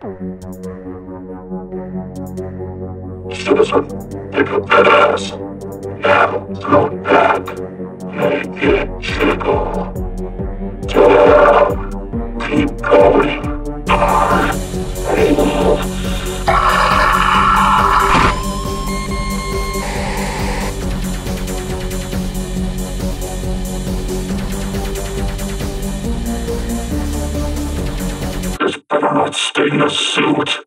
Citizen, pick up that ass. Now, it back. Make it jiggle. Down. Keep going. This better not stain the suit.